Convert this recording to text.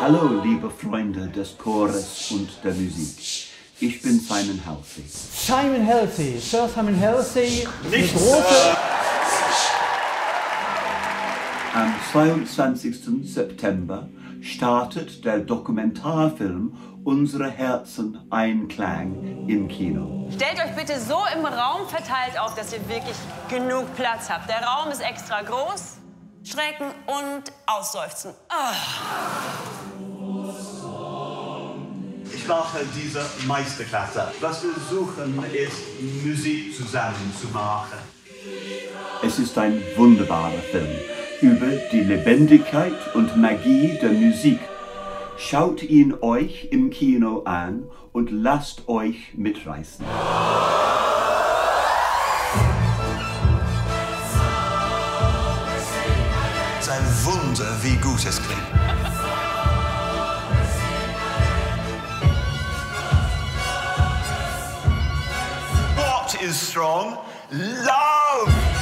Hallo, liebe Freunde des Chores und der Musik. Ich bin Simon Halsey. Simon Halsey, Sir Simon Halsey, eine Nicht, große... Am 22. September startet der Dokumentarfilm Unsere Herzen Einklang im Kino. Stellt euch bitte so im Raum verteilt auf, dass ihr wirklich genug Platz habt. Der Raum ist extra groß. Strecken und ausseufzen. Ah. Ich mache diese Meisterklasse. Was wir suchen, ist Musik zusammen zu machen. Es ist ein wunderbarer Film über die Lebendigkeit und Magie der Musik. Schaut ihn euch im Kino an und lasst euch mitreißen. Es ist ein Wunder, wie gut es klingt. Is strong? Love!